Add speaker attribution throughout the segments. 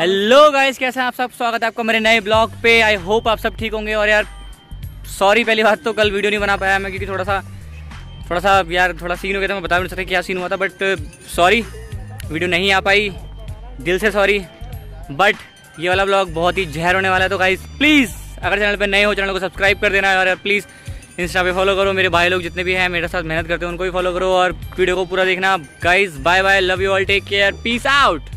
Speaker 1: Hello guys कैसे हैं आप सब? स्वागत है आपका मेरे नए ब्लॉग पे। आई होप आप सब ठीक होंगे। और यार सॉरी पहली बात तो कल वीडियो नहीं बना पाया मैं क्योंकि थोड़ा सा थोड़ा सा यार, थोड़ा सीन हो गया था मैं बता भी नहीं सकता क्या सीन हुआ था बट सॉरी वीडियो नहीं आ पाई। दिल से सॉरी बट ये वाला ब्लॉग बहुत ही जहर होने वाला है तो गाइज़ प्लीज़ अगर चैनल पर नए हो चैनल को सब्सक्राइब कर देना। और प्लीज़ इंस्टा पे फॉलो करो मेरे भाई लोग जितने भी हैं मेरे साथ मेहनत करते हैं उनको भी फॉलो करो और वीडियो को पूरा देखना। Guys bye bye love you all take care peace out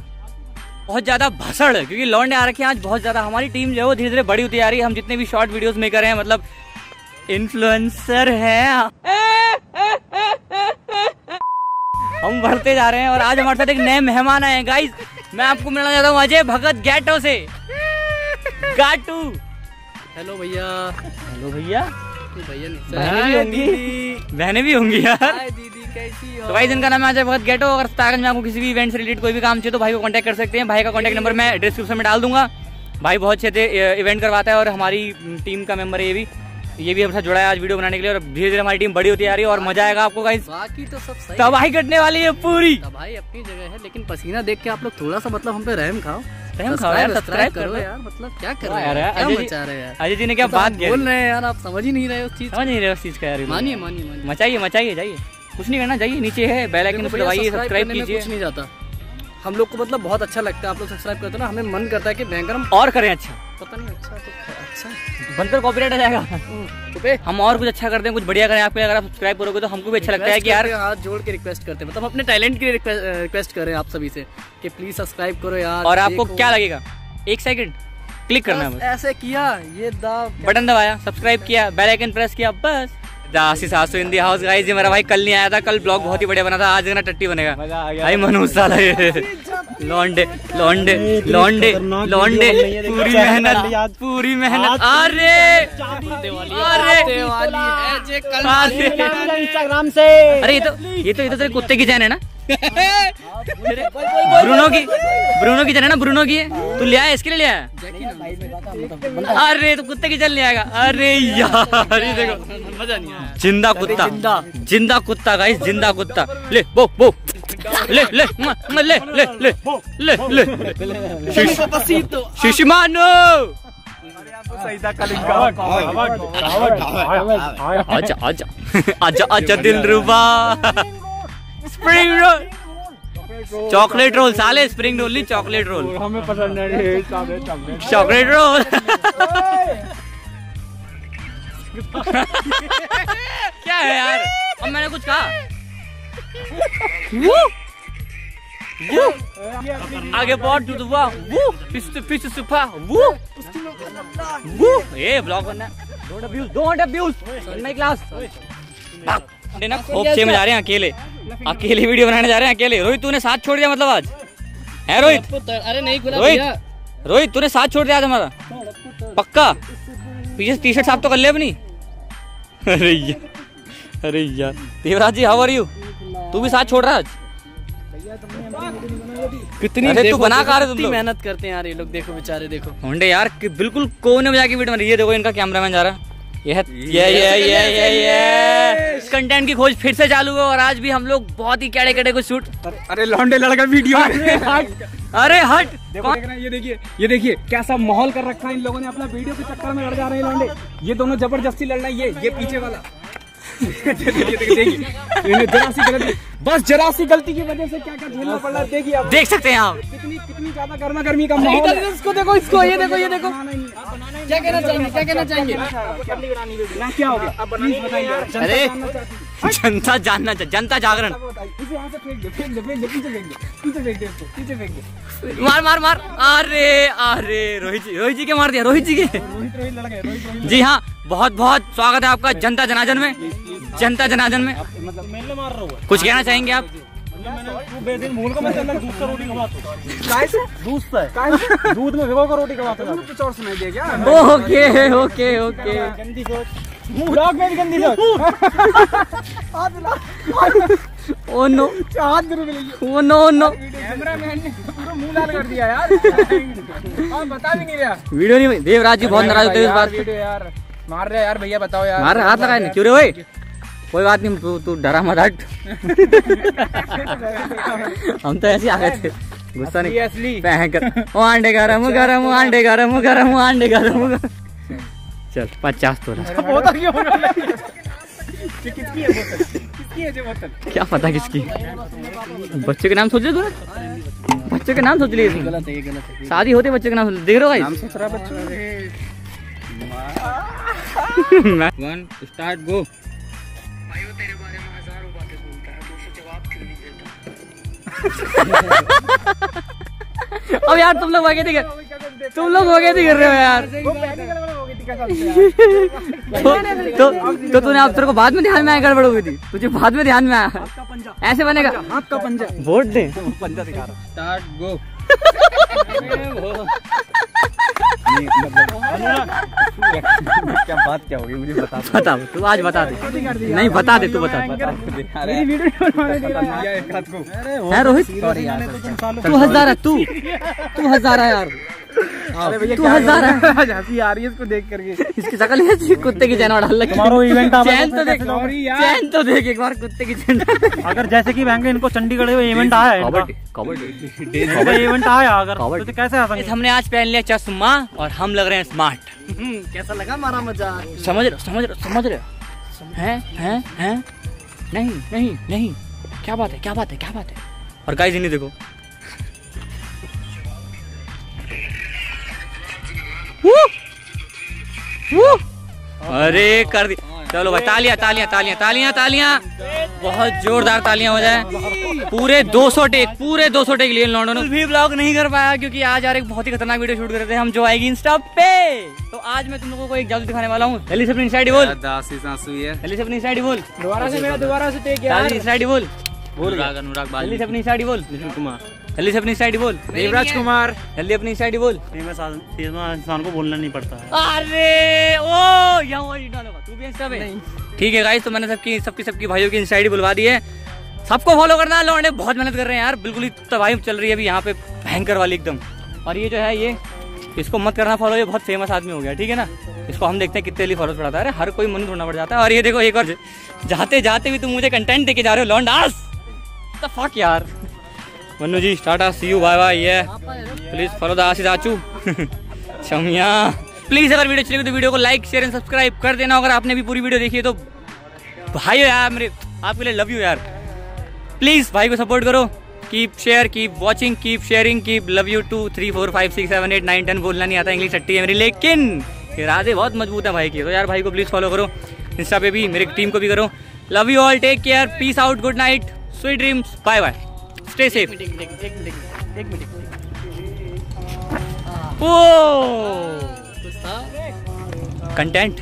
Speaker 1: बहुत ज़्यादा भसड़ है क्योंकि लॉन्डे आ रखे हैं आज बहुत ज़्यादा। हमारी टीम जो है वो धीरे धीरे बड़ी होती आ रही है। हम जितने भी शॉर्ट वीडियोस मेकर हैं मतलब इन्फ्लुएंसर हैं। हम बढ़ते जा रहे हैं और आज हमारे साथ एक नए मेहमान आए हैं। गाइस मैं आपको मिलना चाहता हूँ अजय भगत गैटो से। गाटू
Speaker 2: हेलो भैया।
Speaker 1: हेलो भैया।
Speaker 2: भैया
Speaker 1: बहनें भी होंगी। बहनें भी होंगी यार।
Speaker 2: दीदी कैसी हो?
Speaker 1: तो भाई जिनका नाम है अजय भगत गेटो अगर ताकत में आपको किसी भी इवेंट से रिलेटेड कोई भी काम चाहिए तो भाई को कांटेक्ट कर सकते हैं। भाई का कांटेक्ट नंबर मैं डिस्क्रिप्शन में डाल दूँगा। भाई बहुत अच्छे थे इवेंट करवाता है और हमारी टीम का मेंबर है ये भी। ये भी हमारे साथ जुड़ा है आज वीडियो बनाने के लिए और धीरे धीरे हमारी टीम बड़ी होती आ रही है और मज़ा आएगा आपको गाइस
Speaker 2: बाकी तो सब सही
Speaker 1: तबाही कटने वाली है पूरी।
Speaker 2: है भाई अपनी जगह है लेकिन पसीना देख के आप लोग थोड़ा सा मतलब हम पे रहम खाओ।
Speaker 1: खाओ यार,
Speaker 2: सब्सक्राइब करो यार मतलब क्या कर रहे हैं? क्या
Speaker 1: अजय जी-
Speaker 2: मचा रहे हैं
Speaker 1: अजय जी ने क्या बात किया
Speaker 2: बोल रहे हैं यार आप समझ ही नहीं रहे उस चीज़
Speaker 1: समझ नहीं रहे उस चीज़ का यार
Speaker 2: मानिए मानिए मानिए।
Speaker 1: मचाइए मचाइए जाइए। कुछ नहीं करना जाइए नीचे है बेल आइकन दबाइए
Speaker 2: सब्सक्राइब
Speaker 1: कीजिए।
Speaker 2: कुछ नहीं जाता। हम लोग को मतलब बहुत अच्छा लगता है। आप लोग सब्सक्राइब करते हो ना हमें मन करता है कि भयंकर हम
Speaker 1: और करें अच्छा।
Speaker 2: पता नहीं अच्छा तो अच्छा?
Speaker 1: बनकर कॉपीराइट आ जाएगा।
Speaker 2: तो
Speaker 1: हम और कुछ अच्छा करते हैं कुछ बढ़िया करें। आपके लिए अगर आप सब्सक्राइब करोगे तो हमको भी अच्छा लगता है कि यार
Speaker 2: हाथ जोड़ के रिक्वेस्ट करते हैं। मतलब अपने टैलेंट की रिक्वेस्ट कर रहे हैं आप सभी से कि प्लीज़ सब्सक्राइब करो यार
Speaker 1: और आपको क्या लगेगा? एक सेकंड क्लिक करना है
Speaker 2: ऐसे किया ये दा
Speaker 1: बटन दबाया सब्सक्राइब किया बेल आइकन प्रेस किया बस। दासी सासू इन दी हाउस गाइस ये मेरा भाई कल नहीं आया था कल ब्लॉग बहुत ही बढ़िया बना था आज इतना टट्टी बनेगा। भाई मनोज साला ये। लौंडे लौंडे लौंडे लौंडे पूरी मेहनत पूरी मेहनत। अरे अरे
Speaker 3: इंस्टाग्राम से।
Speaker 1: अरे ये तो ये तो इधर तो कुत्ते की चैन है ना? ब्रूनो की ब्रूनो की है ना ब्रूनो की। है तू ले आया, इसके लिए ले आया? अरे तो कुत्ते की चैन ले आएगा। अरे यार, ये देखो।
Speaker 2: मज़ा नहीं आया
Speaker 1: ज़िंदा कुत्ता
Speaker 2: ज़िंदा।
Speaker 1: कुत्ता गाइस ज़िंदा कुत्ता। ले, बो बो। ले ले ले ले ले ले ले। शिश- शिशमानो आजा आजा। आजा आजा, दिल रुबा। स्प्रिंग रोल चॉकलेट रोल साले स्प्रिंग रोल नहीं चॉकलेट रोल
Speaker 3: हमें पसंद है चॉकलेट
Speaker 1: रोल क्या है यार? अब मैंने कुछ कहा। वो वो आगे तू तो वाह वो पीछे पीछे सुपा वो वो ये ब्लॉग बनना don't abuse don't abuse in my class ना खूब छे में जा रहे हैं अकेले। अकेले वीडियो बनाने जा रहे हैं अकेले। रोहित तूने साथ छोड़ दिया मतलब आज? है रोहित?
Speaker 2: अरे नहीं खुला
Speaker 1: रोहित? रोहित तूने साथ छोड़ दिया आज हमारा। पक्का? पीछे टी शर्ट साफ़ तो कर ले अपनी। अरे यार अरे यार। Devraj ji how are you तू भी साथ छोड़ रहा आज?
Speaker 2: कितनी
Speaker 1: अरे तू बना कर तुम
Speaker 2: मेहनत करते हैं यार ये लोग देखो बेचारे देखो।
Speaker 1: होंडे यार बिल्कुल कोने में जाके वीडियो बन रही है ये देखो इनका कैमरामैन जा रहा है ये ये ये ये ये कंटेंट की खोज फिर से चालू है और आज भी हम लोग बहुत ही कैड़े कैड़े को शूट
Speaker 3: अरे लौंडे लड़का वीडियो।
Speaker 1: अरे हट।
Speaker 3: देखो देख रहे हैं ये देखिए ये देखिए कैसा माहौल कर रखा है इन लोगों ने अपना वीडियो के चक्कर में लड़ जा रहे हैं लौंडे। ये दोनों ज़बरदस्ती लड़ रहे हैं ये ये पीछे वाला। देखिए जरा सी गलती बस जरा सी गलती की वजह से क्या क्या झेलना पड़ रहा है देखिए आप।
Speaker 1: देख सकते हैं आप।
Speaker 3: कितनी कितनी ज़्यादा गर्मा गर्मी का माहौल है।
Speaker 2: इसको देखो इसको ये देखो ये देखो। क्या कहना चाहेंगे क्या कहना चाहेंगे?
Speaker 3: ना क्या हो गया?
Speaker 1: अरे जनता जानना जनता जागरण।
Speaker 3: इसे यहाँ से फेंक दे फेंक दे फेंक दे पीछे फेंक दे पीछे फेंक दे इसको पीछे फेंक दे।
Speaker 1: मार मार मार। अरे अरे रोहित जी रोहित जी के मार दिया रोहित जी के।
Speaker 3: रोहित रोहित लड़ गए रोहित रोहित
Speaker 1: जी हाँ बहुत बहुत स्वागत है आपका जनता जनार्दन में। जनता जनार्दन में।
Speaker 3: मतलब मार रहा हूँ
Speaker 1: कुछ कहना चाहेंगे आप?
Speaker 3: बेदिन मूल को मैं दूध रोटी खवाता काय से? दूध में भिगो कर रोटी खवाता हूँ।
Speaker 1: Okay okay okay.
Speaker 3: ब्लॉग में भी गंदी
Speaker 1: ओ नो।
Speaker 3: हाथ ज़रूर मिलेगी
Speaker 1: oh no no.
Speaker 3: Camera man ने पूरा मुँह लाल कर दिया यार। बता भी नहीं रहा।
Speaker 1: वीडियो नहीं देवराज जी बहुत नाराज़ होते हैं इस बात
Speaker 3: यार। मार रहे यार भैया बताओ यार।
Speaker 1: मार रहा हाथ लगाए ना क्यों रे ओए? कोई बात नहीं तू तू डरा मत। हट हम तो ऐसे आ गए थे। गुस्सा नहीं।
Speaker 3: असली
Speaker 1: ओ अंडे गरम गरम अंडे गरम गरम अंडे गरम। चल पचास तोला।
Speaker 3: होता क्यों ये किसकी है बोतल? किसकी है ये बोतल?
Speaker 1: क्या पता किसकी। बच्चे के नाम सोच लिया तूने। बच्चे के नाम सोच लिए
Speaker 2: गलत है ये गलत है।
Speaker 1: शादी होते बच्चे के नाम सोच देख रहे हो
Speaker 3: नाम
Speaker 1: वन स्टार्ट गो अब यार तुम लोग वगे थे तुम लोग वगे थे कर रहे हो यार। तो तो, तो तूने अब तेरे को बाद में ध्यान में आया गड़बड़ हो गई थी। तुझे बाद में ध्यान में आया। ऐसे बनेगा।
Speaker 3: हाथ का पंजा।
Speaker 1: वोट दे।
Speaker 3: पंजा दिखा रहा
Speaker 1: स्टार्ट गो
Speaker 3: क्या बात क्या होगी मुझे बता
Speaker 1: बता तू आज बता। दे नहीं बता। दे तू बता दे रोहित तू हज़ार है तू तू हज़ार है यार। तू हज़ार है?
Speaker 3: हँसी आ रही है इसको देख करके।
Speaker 1: इसकी शक्ल है कुत्ते की चैन और डाल
Speaker 4: इवेंट
Speaker 1: चैन तो देख चैन तो देख एक बार कुत्ते की चैन
Speaker 4: अगर जैसे कि बैंक इनको चंडीगढ़ में इवेंट आया है इवेंट आया अगर तो कैसे आ सकते
Speaker 1: हमने आज पहन लिया चश्मा और हम लग रहे हैं स्मार्ट
Speaker 2: हम्म, कैसा लगा हमारा मज़ाक?
Speaker 1: समझ रहे समझ रहे समझ रहे हैं? हैं हैं नहीं नहीं नहीं। क्या बात है क्या बात है क्या बात है? और गाइस इन्हें देखो। अरे कर दी। चलो भाई तालियाँ तालियाँ तालियाँ तालियाँ तालियाँ। बहुत जोरदार तालियाँ हो जाए। पूरे 200 टेक पूरे 200 टेक लिए लॉन्डो ने। भी ब्लॉग नहीं कर पाया क्योंकि आज यार एक बहुत ही खतरनाक वीडियो शूट कर रहे थे। हम जो आएगी इंस्टा पे। तो आज मैं तुम लोगों को एक जादू दिखाने वाला हूँ। जल्दी से अपनी इंसाइड बोल।
Speaker 3: दासी सांस हुई है।
Speaker 1: जल्दी से अपनी इंसाइड बोल।
Speaker 3: दोबारा से मेरा दोबारा से टेक
Speaker 1: जल्दी इंसाइड बोल।
Speaker 4: अनुराग अनुराग
Speaker 1: जल्दी से अपनी इंसाइड बोल।
Speaker 4: नितिन कुमार।
Speaker 1: जल्दी से अपनी साइड बोल।
Speaker 3: देवराज कुमार
Speaker 1: जल्दी अपनी इंसाइड बोल।
Speaker 4: इंसान को बोलना नहीं पड़ता है।
Speaker 1: अरे ओ यहाँ तू भी इंस्टा पे? ठीक है गाइस तो मैंने सबकी सबकी सबकी भाइयों की इंस्टा बुलवा दी है। सबको फॉलो करना है लौंडे बहुत मेहनत कर रहे हैं यार। बिल्कुल ही तबाही चल रही है अभी यहाँ पे भयंकर वाली एकदम। और ये जो है ये इसको मत करना फॉलो ये बहुत फ़ेमस आदमी हो गया ठीक है ना? इसको हम देखते हैं कितने लिए फॉलोज बढ़ाता है। हर कोई मन ढूंढना पड़ जाता है। और ये देखो एक और जाते जाते भी तुम मुझे कंटेंट देके जा रहे हो लॉन्डास। फक यार? Manu ji, Tata see you bye bye ये प्लीज़ फॉलो द आशीष आचू शमिया प्लीज़ अगर वीडियो अच्छी लगी तो वीडियो को लाइक शेयर एंड सब्सक्राइब कर देना। अगर आपने भी पूरी वीडियो देखी है तो भाई यार, मेरे आपके लिए लव यू यार। प्लीज़ भाई को सपोर्ट करो। Keep share keep watching keep sharing keep love you two three four five six seven eight nine ten बोलना नहीं आता इंग्लिश छट्टी है मेरी। लेकिन इरादे बहुत मज़बूत है भाई की। तो यार भाई को प्लीज़ फॉलो करो। इंस्टा पे भी, मेरी टीम को भी करो। Love you all take care peace out good night sweet dreams bye bye stay safe content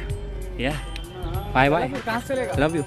Speaker 1: या बाय बाय लव यू